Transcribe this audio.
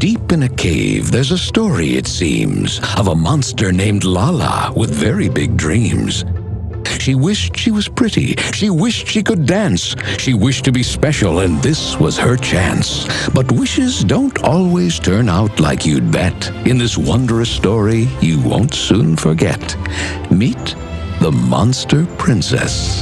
Deep in a cave, there's a story, it seems, of a monster named Lala with very big dreams. She wished she was pretty. She wished she could dance. She wished to be special, and this was her chance. But wishes don't always turn out like you'd bet. In this wondrous story, you won't soon forget. Meet the Monster Princess.